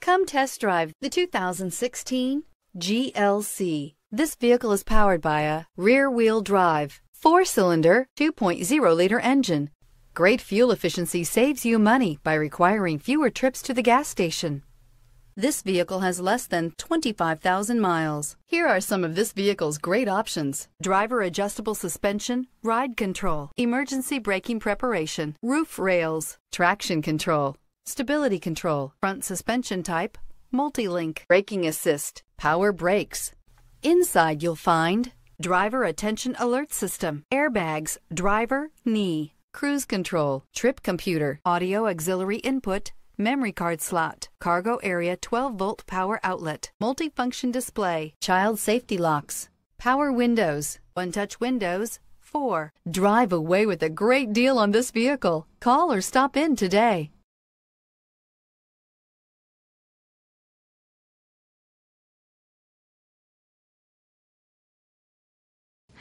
Come test drive the 2016 GLC. This vehicle is powered by a rear-wheel drive, four-cylinder, 2.0-liter engine. Great fuel efficiency saves you money by requiring fewer trips to the gas station. This vehicle has less than 25,000 miles. Here are some of this vehicle's great options. Driver adjustable suspension, ride control, emergency braking preparation, roof rails, traction control, stability control, front suspension type, multi-link, braking assist, power brakes. Inside you'll find driver attention alert system, airbags, driver, knee, cruise control, trip computer, audio auxiliary input, memory card slot, cargo area 12 volt power outlet, multifunction display, child safety locks, power windows, one touch windows, 4. Drive away with a great deal on this vehicle. Call or stop in today.